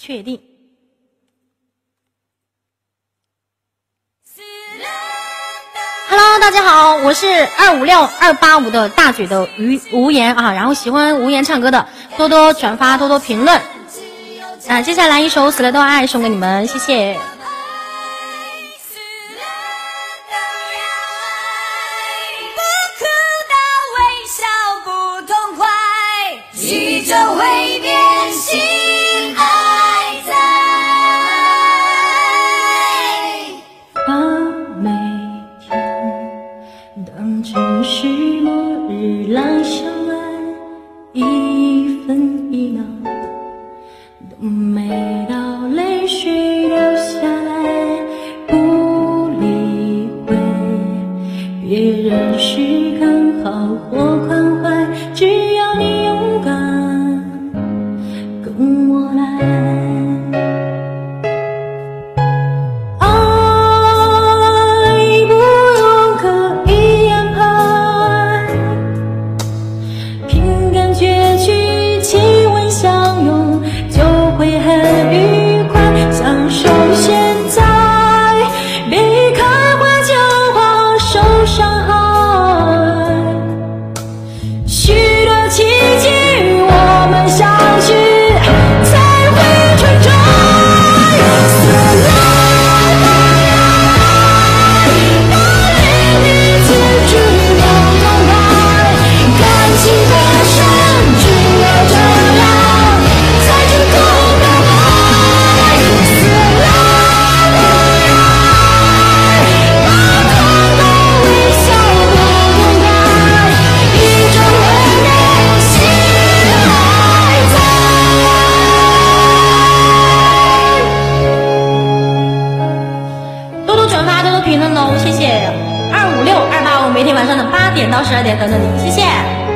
确定。Hello，大家好，我是二五六二八五的大嘴的于无言啊，然后喜欢无言唱歌的多多转发，多多评论。啊，接下来一首《死了都爱》送给你们，谢谢。你呢，都美到泪水流下来不理会，别人是看好或宽怀，只要你勇敢跟我来。八点到十二点等等你，谢谢。